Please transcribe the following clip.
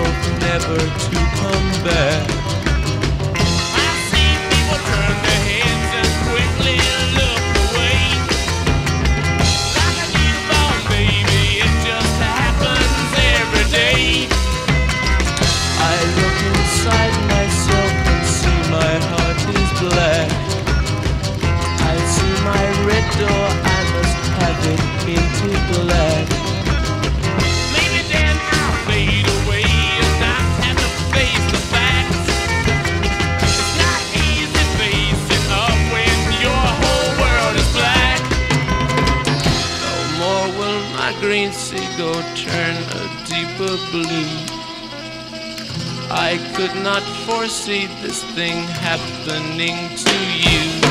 hope never to come back. I see people turn their heads and quickly look away. Like a newborn baby, it just happens every day. I look inside myself and see my heart is black. I see my red door, my seagull turn a deeper blue. I could not foresee this thing happening to you.